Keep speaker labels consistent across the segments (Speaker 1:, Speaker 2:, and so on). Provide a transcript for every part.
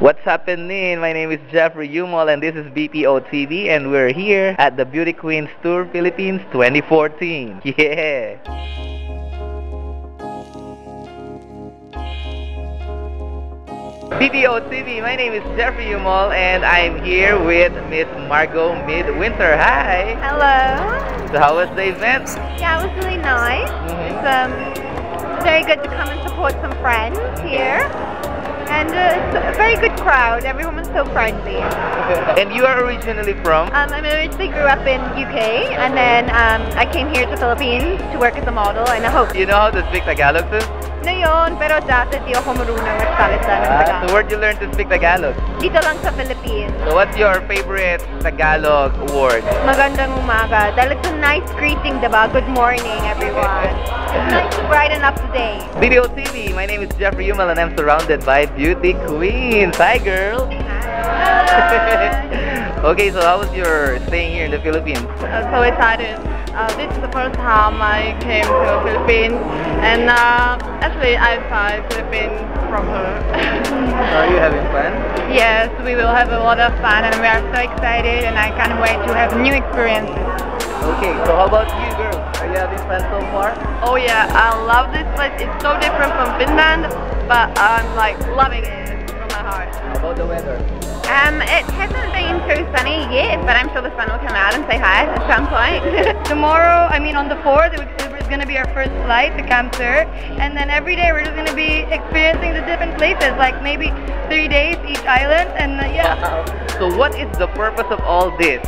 Speaker 1: What's happening? My name is Jeffrey Yumol and this is BPO TV and we're here at the Beauty Queens Tour Philippines 2014. Yeah! BPO TV, my name is Jeffrey Yumol and I'm here with Miss Margot Midwinter. Hi!
Speaker 2: Hello.
Speaker 1: So how was the event?
Speaker 2: Yeah, it was really nice. It's um, very good to come and support some friends here. And uh, it's a very good crowd. Everyone was so friendly.
Speaker 1: and you are originally from?
Speaker 2: Um, I originally grew up in UK, and then um, I came here to Philippines to work as a model, and I hope.
Speaker 1: You know how to speak Tagalog too?
Speaker 2: Na yun, pero dati di ako marunong magsalita ng
Speaker 1: Ah, so
Speaker 2: Tagalog.
Speaker 1: where'd you learn to speak Tagalog?
Speaker 2: Dito lang sa Philippines.
Speaker 1: So what's your favorite Tagalog word?
Speaker 2: Magandang umaga. It's a nice greeting, diba? Good morning, everyone. It's nice to brighten up the day.
Speaker 1: Video TV, my name is Jeffrey Umel and I'm surrounded by beauty queens. Hi girl! okay, so how was your staying here in the Philippines?
Speaker 3: I'm so excited. Uh, this is the first time I came to Philippines, and uh, actually I fly Philippines from her.
Speaker 1: Are you having fun?
Speaker 3: yes, we will have a lot of fun, and we are so excited, and I can't wait to have new experiences.
Speaker 1: Okay, so how about you girl? Are you having fun so far?
Speaker 3: Oh yeah, I love this place. It's so different from Finland, but I'm like loving it
Speaker 1: How about the weather?
Speaker 2: Um, it hasn't been too sunny yet, but I'm sure the sun will come out and say hi at some point.
Speaker 3: Tomorrow, I mean on the 4th, it's going to be our first flight to CamSur. And then every day we're just going to be experiencing the different places, like maybe three days each island. And uh, yeah,
Speaker 1: So what is the purpose of all this?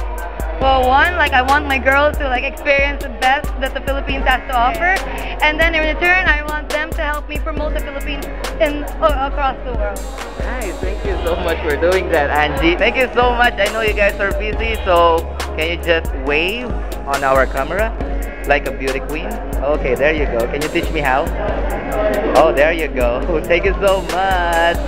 Speaker 3: Well, one, like I want my girls to like experience the best that the Philippines has to offer. And then in return, I want them to help me promote the Philippines in uh, across the world.
Speaker 1: Nice, thank you so much for doing that, Angie. Thank you so much. I know you guys are busy, so can you just wave on our camera like a beauty queen? Okay, there you go. Can you teach me how? Oh, there you go. Thank you so much.